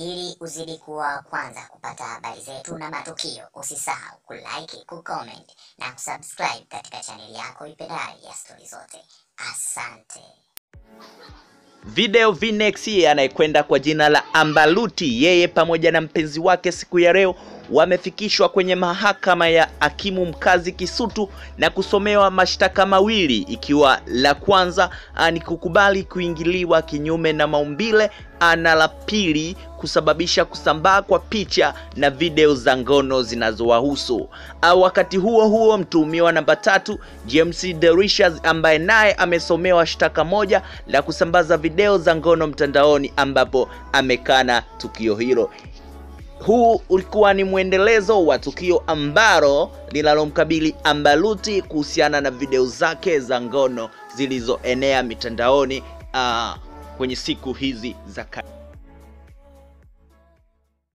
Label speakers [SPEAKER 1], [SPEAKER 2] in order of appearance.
[SPEAKER 1] Ili uzidi kuwa wa kwanza kupata habari zetu na matukio, usisahau kulike, kucomment na kusubscribe katika chaneli yako ipendayo ya Stori Zote. Asante.
[SPEAKER 2] Video Vnex anayekwenda kwa jina la Ambaluti, yeye pamoja na mpenzi wake siku ya leo wamefikishwa kwenye mahakama ya hakimu mkazi Kisutu na kusomewa mashtaka mawili, ikiwa la kwanza ni kukubali kuingiliwa kinyume na maumbile ana la pili kusababisha kusambaa kwa picha na video za ngono zinazowahusu. Wakati huo huo, mtuhumiwa namba tatu James Derishas ambaye naye amesomewa shtaka moja la kusambaza video za ngono mtandaoni, ambapo amekana tukio hilo. Huu ulikuwa ni mwendelezo wa tukio ambalo linalomkabili Ambaluti kuhusiana na video zake za ngono zilizoenea mitandaoni uh, kwenye siku hizi za